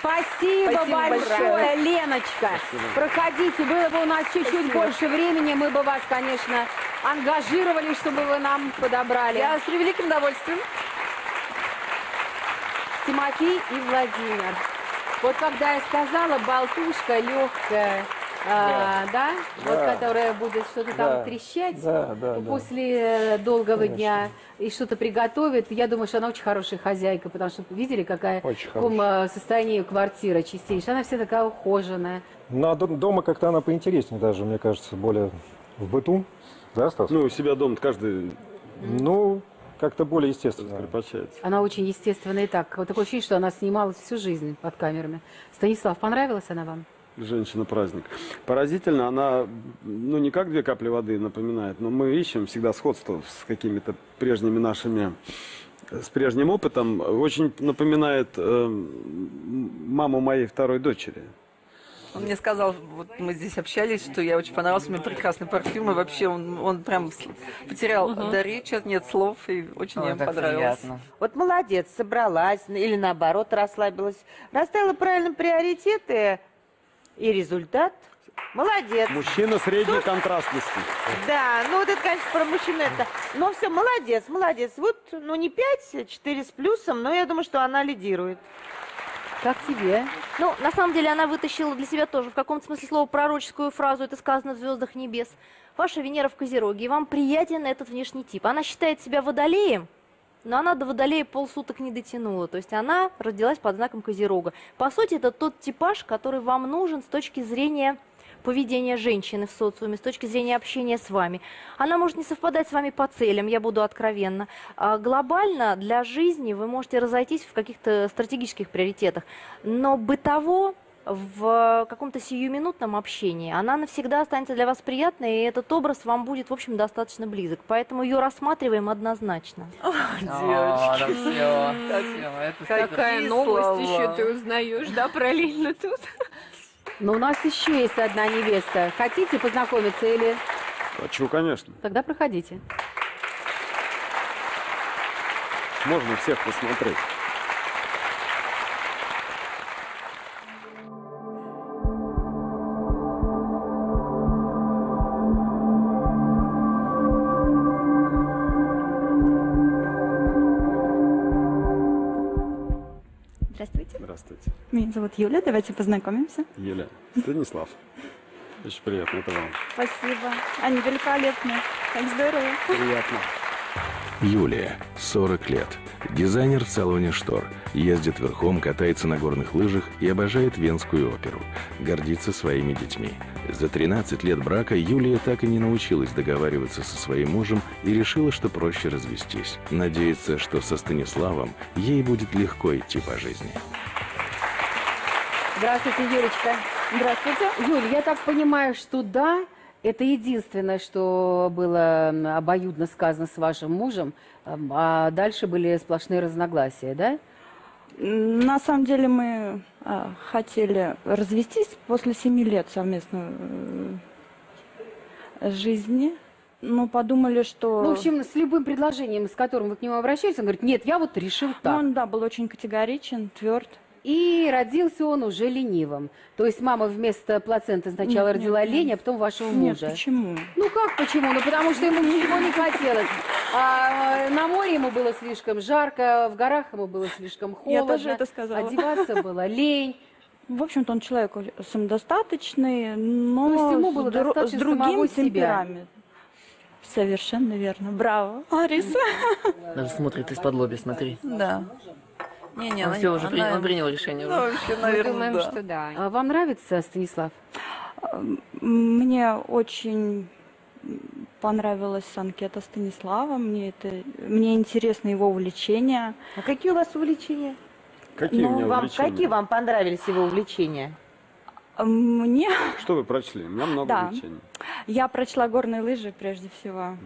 Спасибо, Спасибо большое, большое. Леночка. Проходите, было бы у нас чуть-чуть больше времени, мы бы вас, конечно, ангажировали, чтобы вы нам подобрали. Я с превеликим удовольствием. Тимофей и Владимир. Вот когда я сказала болтушка легкая, а, да, вот Да. которая будет что-то Да. там трещать Да, да, да. после э, долгого Конечно. дня и что-то приготовит, я думаю, что она очень хорошая хозяйка, потому что видели, какая Очень в каком э, состоянии квартира чистейшая. Она вся такая ухоженная. Ну, а до- дома как-то она поинтереснее даже, мне кажется, более в быту. Да, Стас? Ну, у себя дома каждый Ну, как-то более естественно. раскрепощается. Она очень естественная и так. Вот такое ощущение, что она снималась всю жизнь под камерами. Станислав, понравилась она вам? Женщина-праздник. Поразительно, она, ну, не как две капли воды напоминает, но мы ищем всегда сходство с какими-то прежними нашими, с прежним опытом. Очень напоминает э, маму моей второй дочери. Он мне сказал, вот мы здесь общались, что я очень понравился, мне прекрасный парфюм, и вообще он, он прям потерял Мгм. до речи, нет слов, и очень мне понравилось. приятно. Вот молодец, собралась или наоборот расслабилась. Расставила правильно приоритеты и результат. Молодец. Мужчина средней контрастности. Да, ну вот это, конечно, про мужчину это. Но все, молодец, молодец. Вот, ну не 5, 4 с плюсом, но я думаю, что она лидирует. Как тебе? Ну, на самом деле, она вытащила для себя тоже в каком-то смысле слова пророческую фразу, это сказано в «Звездах небес». Ваша Венера в Козероге, и вам приятен этот внешний тип. Она считает себя водолеем, но она до водолея полсуток не дотянула. То есть она родилась под знаком Козерога. По сути, это тот типаж, который вам нужен с точки зрения поведения женщины в социуме, с точки зрения общения с вами. Она может не совпадать с вами по целям, я буду откровенна. А глобально для жизни вы можете разойтись в каких-то стратегических приоритетах, но бытово в каком-то сиюминутном общении, она навсегда останется для вас приятной, и этот образ вам будет, в общем, достаточно близок. Поэтому ее рассматриваем однозначно. Девочки. Какая новость еще ты узнаешь, да, параллельно тут? Но у нас еще есть одна невеста. Хотите познакомиться или... Хочу, конечно. Тогда проходите. Можно всех посмотреть. Меня зовут Юля, давайте познакомимся. Юля. Станислав. Очень приятно, это вам. Спасибо. Они великолепны. Как здорово. Приятно. Юлия, 40 лет. Дизайнер в салоне штор. Ездит верхом, катается на горных лыжах и обожает Венскую оперу. Гордится своими детьми. За 13 лет брака Юлия так и не научилась договариваться со своим мужем и решила, что проще развестись. Надеется, что со Станиславом ей будет легко идти по жизни. Здравствуйте, Юлечка. Здравствуйте. Юль, я так понимаю, что да, это единственное, что было обоюдно сказано с вашим мужем, м, а дальше были сплошные разногласия, да? На самом деле мы а, хотели развестись после семи лет совместной э, жизни. Но подумали, что... Ну, в общем, с любым предложением, с которым вы к нему обращались, он говорит, нет, я вот решил так. Ну, он, да, был очень категоричен, тверд. И родился он уже ленивым. То есть мама вместо плаценты сначала Нет, родила нет, нет. лень, а потом вашего Нет, мужа. почему? Ну как почему? Ну потому что ему ничего не хотелось. А, э, на море ему было слишком жарко, в горах ему было слишком холодно. Я тоже это сказала. Одеваться было лень. В общем-то, он человек самодостаточный, но То есть ему было с, достаточно с другим темпераментом. Совершенно верно. Браво, Ариса. Даже смотрит из-под лоби, смотри. Да. Не-не, Он она- все уже она- он принял решение. Ну, вообще, наверное, да. да. А вам нравится Станислав? Мне очень понравилась анкета Станислава. Мне это, мне интересно его увлечения. А какие у вас увлечения? Какие у Ну, меня вам, увлечения? Какие вам понравились его увлечения? Мне, Что вы прочли? У меня много Да. увлечений. я прочла горные лыжи прежде всего.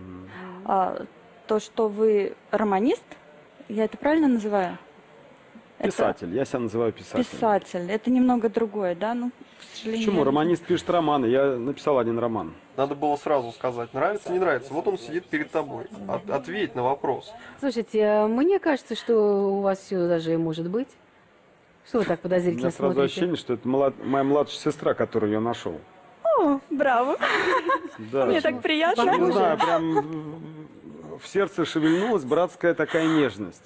А, то, что вы романист, я это правильно называю? Это Писатель. Я себя называю писателем. Писатель. Это немного другое, да? Ну, к сожалению. Почему? Романист пишет романы. Я написал один роман. Надо было сразу сказать, нравится, не нравится. Вот он сидит перед тобой. От- ответь на вопрос. Слушайте, э, мне кажется, что у вас все даже может быть. Что вы так У подозрительно меня сразу смотрите? ощущение, что это млад- моя младшая сестра, которую я нашел. О, браво. Да. Мне так приятно. Не знаю, прям в- в сердце шевельнулась братская такая нежность.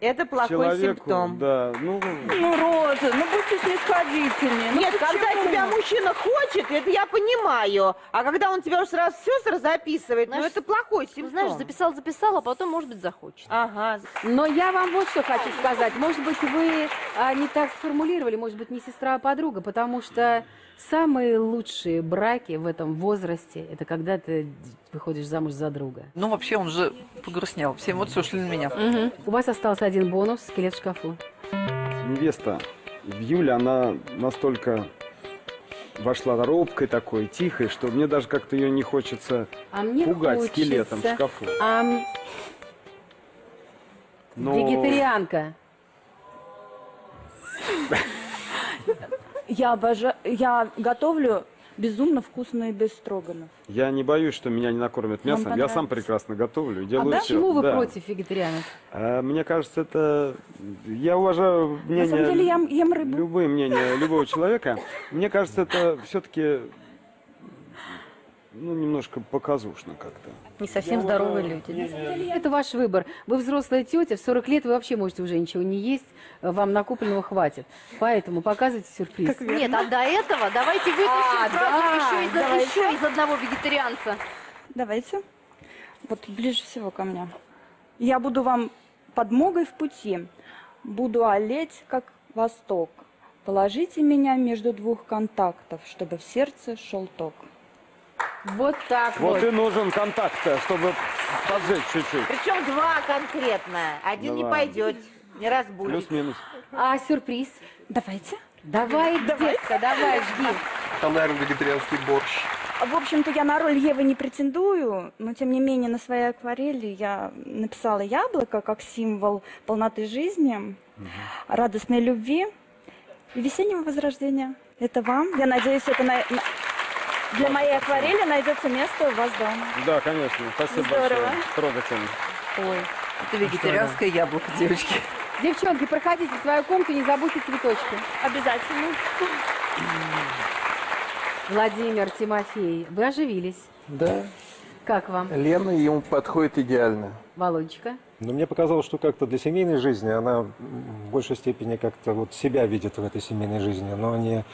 Это плохой Человеку, симптом. да, ну, Ну, Роза, ну будьте снисходительнее. Ну, Нет, когда почему? тебя мужчина хочет, это я понимаю. А когда он тебя уже сразу в сестры записывает, ну Знаешь, это плохой Ты симптом. знаешь, записал, записал, а потом, может быть, захочет. Ага. Но я вам вот что хочу сказать. Может быть, вы а, не так сформулировали, может быть, не сестра, а подруга, потому что самые лучшие браки в этом возрасте – это когда ты выходишь замуж за друга. Ну, вообще, он же погрустнел. Все эмоции ушли на меня. У вас остался один бонус – скелет в шкафу. невеста в июле, она настолько вошла робкой такой, тихой, что мне даже как-то ее не хочется А мне пугать хочется... скелетом в шкафу. А, Но Вегетарианка. Я обожаю, я готовлю безумно вкусные без строганов. я не боюсь, что меня не накормят Вам мясом. Я сам прекрасно готовлю. А Делаю всё, почему вы да. против вегетарианок? А, мне кажется, это... Я уважаю мнение... На самом деле я ем рыбу. Любые мнения любого человека. Мне кажется, это все-таки ну, немножко показушно как-то. Не совсем здоровые люди. Это ваш выбор. Вы взрослая тетя, в 40 лет вы вообще можете уже ничего не есть, вам накопленного хватит. Поэтому показывайте сюрприз. Нет, а до этого давайте выпустим А, сразу да, еще, из, давайте. еще из одного вегетарианца. Давайте. Вот ближе всего ко мне. Я буду вам подмогой в пути. Буду олеть, как восток. Положите меня между двух контактов, чтобы в сердце шел ток. Вот так вот. Вот и нужен контакт, чтобы поджечь чуть-чуть. Причем два конкретно. Один не Давай. пойдет, не разбудит. Плюс-минус. А сюрприз? Давайте. Давай, детка, давай, жги. Там, наверное, вегетарианский борщ. В общем-то, я на роль Евы не претендую, но тем не менее на своей акварели я написала яблоко как символ полноты жизни, радостной любви и весеннего возрождения. Это вам. Я надеюсь, это на- на- для моей акварели найдется место у вас дома. Да, конечно. Спасибо Здорово. большое. Трогательно. Ой. Это вегетарианское яблоко, девочки. Девчонки, проходите в свою комнату, не забудьте цветочки. Обязательно. Владимир, Тимофей, вы оживились. Да, Как вам, Лена ему подходит идеально. Володечка? Но мне показалось, что как-то для семейной жизни она в большей степени как-то вот себя видит в этой семейной жизни, но не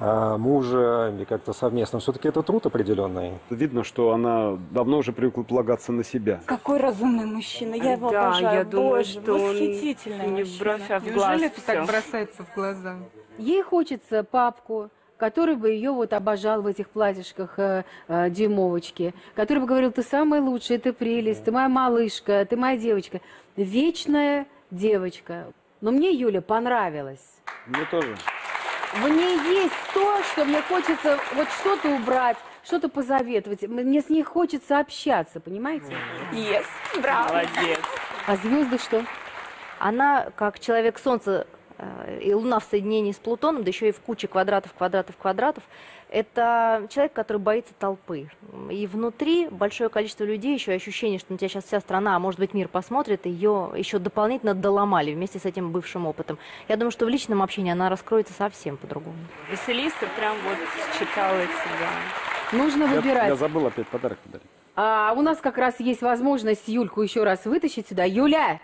мужа или как-то совместно. Все-таки это труд определенный. Видно, что она давно уже привыкла полагаться на себя. Какой разумный мужчина. Я его Да, обожаю. я думаю, Боже, что он восхитительный не в мужчина. бровь, а в Неужели глаз это так бросается в глаза? Ей хочется папку, который бы ее вот обожал в этих платьишках э, э, дюймовочки, который бы говорил, ты самая лучшая, ты прелесть, ты моя малышка, ты моя девочка. Вечная девочка. Но мне Юля понравилась. Мне тоже. В ней есть то, что мне хочется вот что-то убрать, что-то позаветовать. Мне с ней хочется общаться, понимаете? Yes, браво. Молодец. А звезды что? Она, как человек Солнца э, и Луна в соединении с Плутоном, да еще и в куче квадратов, квадратов, квадратов, это человек, который боится толпы. И внутри большое количество людей, еще ощущение, что на тебя сейчас вся страна, а может быть мир посмотрит, ее еще дополнительно доломали вместе с этим бывшим опытом. Я думаю, что в личном общении она раскроется совсем по-другому. Василиса прям вот считала тебя. Нужно Я, выбирать. я забыл опять подарок подарить. А у нас как раз есть возможность Юльку еще раз вытащить сюда. Юля!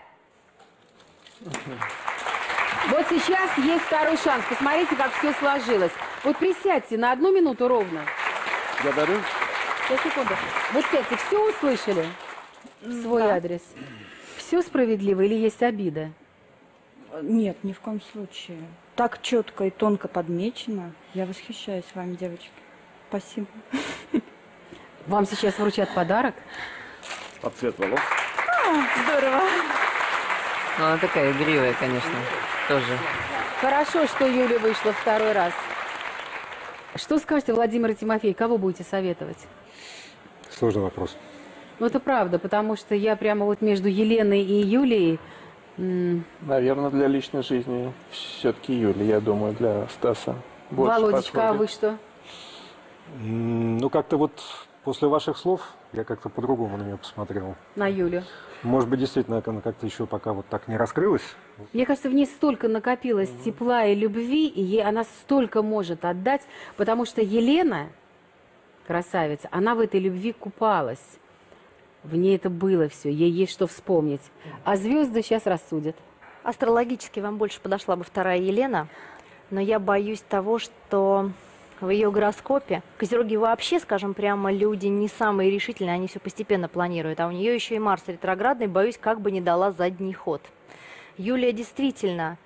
Вот сейчас есть второй шанс. Посмотрите, как все сложилось. Вот присядьте на одну минуту ровно. Я дарю. Сейчас, секунду. Вот сядьте, все услышали? Свой Да. адрес. Все справедливо или есть обида? Нет, ни в коем случае. Так четко и тонко подмечено. Я восхищаюсь вами, девочки. Спасибо. Вам сейчас вручат подарок. Под цвет волос. Здорово. Ну, она такая игривая, конечно, тоже. Хорошо, что Юля вышла второй раз. Что скажете, Владимир и Тимофей, кого будете советовать? Сложный вопрос. Ну, это правда, потому что я прямо вот между Еленой и Юлией... Наверное, для личной жизни все-таки Юля, я думаю, для Стаса. больше Володечка, а подходит. вы что? Ну, как-то вот после ваших слов я как-то по-другому на нее посмотрел. На Юлю. Может быть, действительно, она как-то еще пока вот так не раскрылась. Мне кажется, в ней столько накопилось тепла и любви, и ей она столько может отдать, потому что Елена, красавица, она в этой любви купалась. В ней это было все, ей есть что вспомнить. А звезды сейчас рассудят. Астрологически вам больше подошла бы вторая Елена, но я боюсь того, что в ее гороскопе Козероги вообще, скажем прямо, люди не самые решительные, они все постепенно планируют, а у нее еще и Марс ретроградный, боюсь, как бы не дала задний ход. Юлия действительно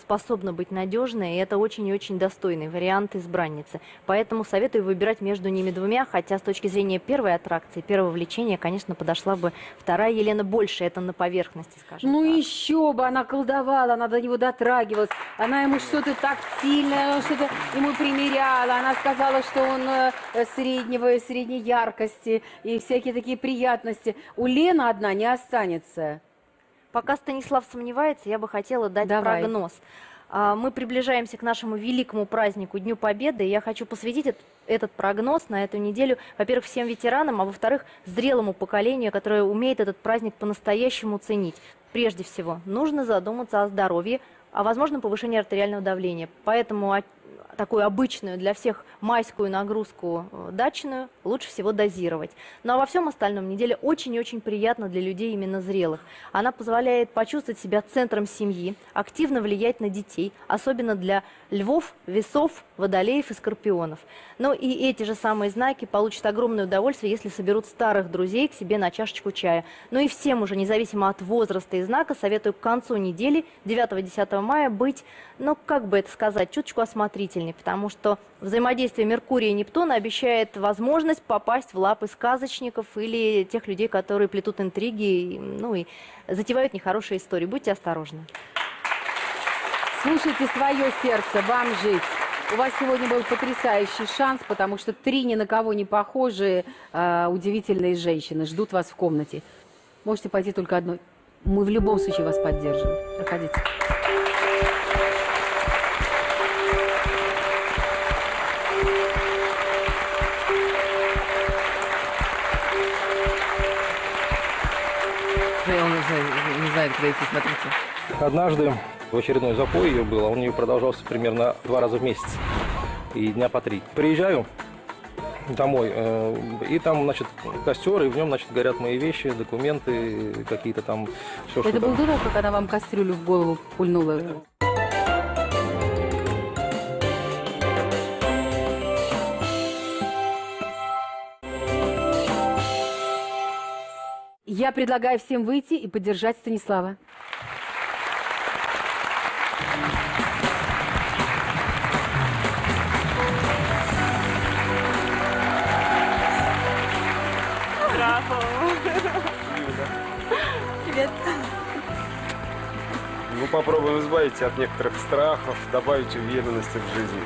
способна быть надежной, и это очень и очень достойный вариант избранницы. Поэтому советую выбирать между ними двумя, хотя с точки зрения первой аттракции, первого влечения, конечно, подошла бы вторая Елена больше, это на поверхности, скажем. Ну еще бы, она колдовала, она до него дотрагивалась, она ему что-то тактильное, что-то ему примеряла, она сказала, что он э, среднего, средней яркости и всякие такие приятности. У Лены одна не останется. Пока Станислав сомневается, я бы хотела дать Давай. прогноз. А, Мы приближаемся к нашему великому празднику Дню Победы. и Я хочу посвятить эт- этот прогноз на эту неделю, во-первых, всем ветеранам, а во-вторых, зрелому поколению, которое умеет этот праздник по-настоящему ценить. Прежде всего, нужно задуматься о здоровье, о возможном повышении артериального давления. Поэтому такую обычную для всех майскую нагрузку э, дачную лучше всего дозировать. Ну а во всем остальном неделя очень и очень приятна для людей именно зрелых. Она позволяет почувствовать себя центром семьи, активно влиять на детей, особенно для львов, весов, водолеев и скорпионов. Ну и эти же самые знаки получат огромное удовольствие, если соберут старых друзей к себе на чашечку чая. Ну и всем уже, независимо от возраста и знака, советую к концу недели, 9-10 мая, быть, ну как бы это сказать, чуточку осмотрительнее, потому что взаимодействие Меркурия и Нептуна обещает возможность попасть в лапы сказочников или тех людей, которые плетут интриги, ну и затевают нехорошие истории. Будьте осторожны. Слушайте свое сердце, вам жить. У вас сегодня был потрясающий шанс, потому что три ни на кого не похожие э, удивительные женщины ждут вас в комнате. Можете пойти только одной. Мы в любом случае вас поддержим. Проходите. Куда идти, смотрите. Однажды в очередной запой ее было, он ее продолжался примерно два раза в месяц и дня по три. Приезжаю домой, э, и там, значит, костер, и в нем, значит, горят мои вещи, документы, какие-то там, все, Это что был там. как она вам кастрюлю в голову пульнула. Я предлагаю всем выйти и поддержать Станислава. Браво! Привет. Ну, попробуем избавить от некоторых страхов, добавить уверенности в жизнь,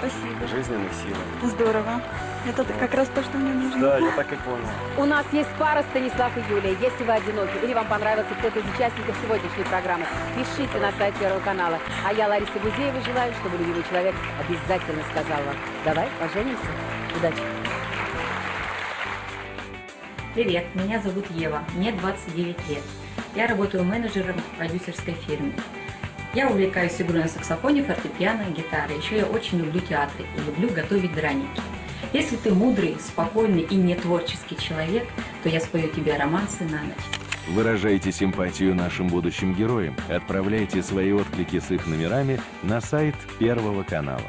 Спасибо. жизненной силы. Здорово. Это как раз то, что мне нужно. Да, я так и понял. У нас есть пара Станислав и Юлия. Если вы одиноки или вам понравился кто-то из участников сегодняшней программы, пишите на сайт Первого канала. А я, Лариса Гузеева, желаю, чтобы любимый человек обязательно сказал вам «Давай поженимся». Удачи! Привет, меня зовут Ева, мне 29 лет. Я работаю менеджером в продюсерской фирме. Я увлекаюсь игрой на саксофоне, фортепиано, гитарой. Еще я очень люблю театры и люблю готовить драники. Если ты мудрый, спокойный и не творческий человек, то я спою тебе романсы на ночь. Выражайте симпатию нашим будущим героям. Отправляйте свои отклики с их номерами на сайт Первого канала.